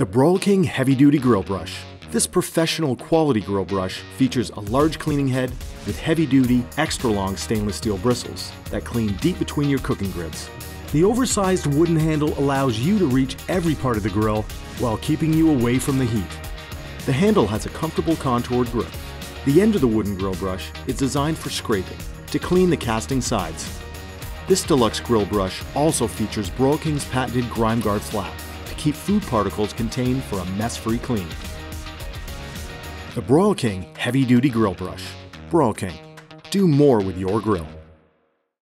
The Broil King Heavy Duty Grill Brush. This professional quality grill brush features a large cleaning head with heavy duty, extra long stainless steel bristles that clean deep between your cooking grids. The oversized wooden handle allows you to reach every part of the grill while keeping you away from the heat. The handle has a comfortable contoured grip. The end of the wooden grill brush is designed for scraping to clean the casting sides. This deluxe grill brush also features Broil King's patented Grime Guard flap keep food particles contained for a mess-free clean. The Broil King Heavy Duty Grill Brush. Broil King. Do more with your grill.